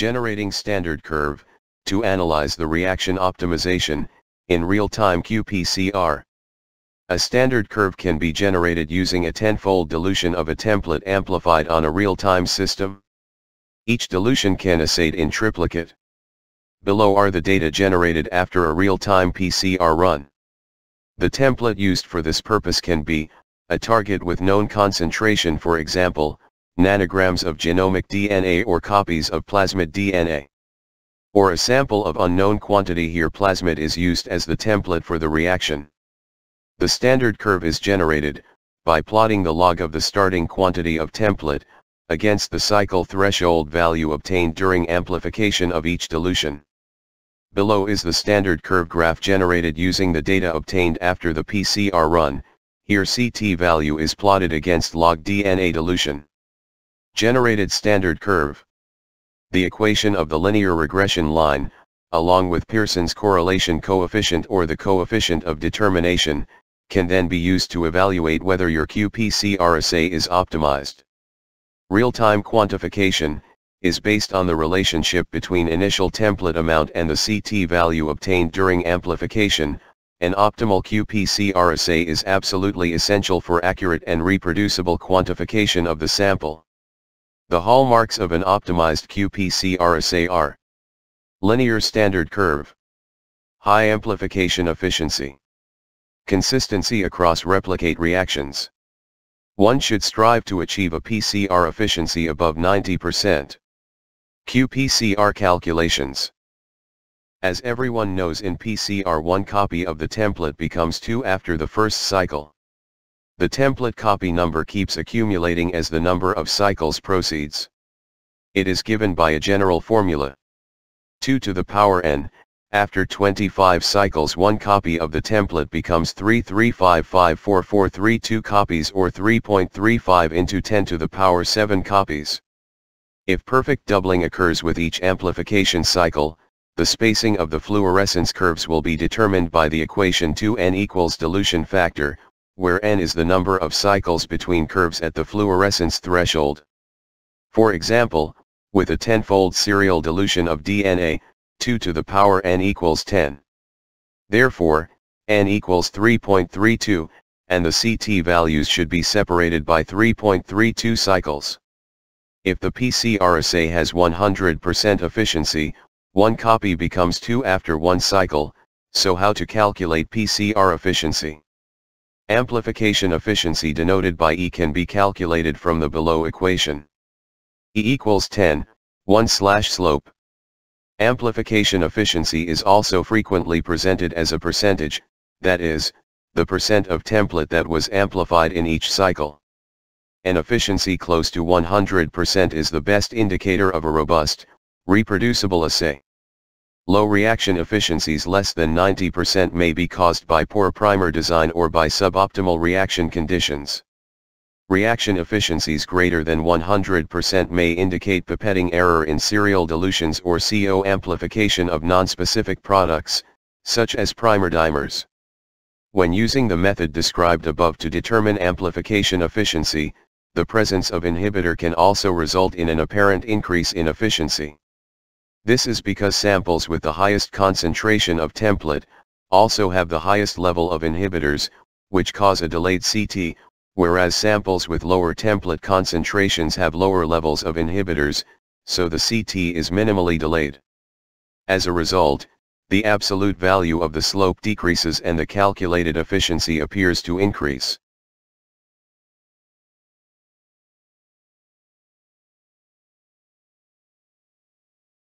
Generating standard curve, to analyze the reaction optimization, in real-time qPCR. A standard curve can be generated using a tenfold dilution of a template amplified on a real-time system. Each dilution can assayed in triplicate. Below are the data generated after a real-time PCR run. The template used for this purpose can be, a target with known concentration for example, nanograms of genomic DNA or copies of plasmid DNA. Or a sample of unknown quantity here plasmid is used as the template for the reaction. The standard curve is generated, by plotting the log of the starting quantity of template, against the cycle threshold value obtained during amplification of each dilution. Below is the standard curve graph generated using the data obtained after the PCR run, here CT value is plotted against log DNA dilution. Generated standard curve. The equation of the linear regression line, along with Pearson's correlation coefficient or the coefficient of determination, can then be used to evaluate whether your qPCR assay is optimized. Real-time quantification, is based on the relationship between initial template amount and the CT value obtained during amplification, an optimal qPCR assay is absolutely essential for accurate and reproducible quantification of the sample. The hallmarks of an optimized qPCR are Linear standard curve High amplification efficiency Consistency across replicate reactions One should strive to achieve a PCR efficiency above 90%. qPCR calculations as everyone knows in PCR one copy of the template becomes two after the first cycle. The template copy number keeps accumulating as the number of cycles proceeds. It is given by a general formula. 2 to the power n, after 25 cycles one copy of the template becomes 3355442 copies or 3.35 into 10 to the power 7 copies. If perfect doubling occurs with each amplification cycle, the spacing of the fluorescence curves will be determined by the equation 2n equals dilution factor, where n is the number of cycles between curves at the fluorescence threshold. For example, with a tenfold serial dilution of DNA, 2 to the power n equals 10. Therefore, n equals 3.32, and the CT values should be separated by 3.32 cycles. If the PCR assay has 100% efficiency, one copy becomes two after one cycle, so how to calculate PCR efficiency? Amplification efficiency denoted by E can be calculated from the below equation. E equals 10, 1 slash slope. Amplification efficiency is also frequently presented as a percentage, that is, the percent of template that was amplified in each cycle. An efficiency close to 100% is the best indicator of a robust, Reproducible assay. Low reaction efficiencies less than 90% may be caused by poor primer design or by suboptimal reaction conditions. Reaction efficiencies greater than 100% may indicate pipetting error in serial dilutions or CO amplification of nonspecific products, such as primer dimers. When using the method described above to determine amplification efficiency, the presence of inhibitor can also result in an apparent increase in efficiency. This is because samples with the highest concentration of template, also have the highest level of inhibitors, which cause a delayed CT, whereas samples with lower template concentrations have lower levels of inhibitors, so the CT is minimally delayed. As a result, the absolute value of the slope decreases and the calculated efficiency appears to increase.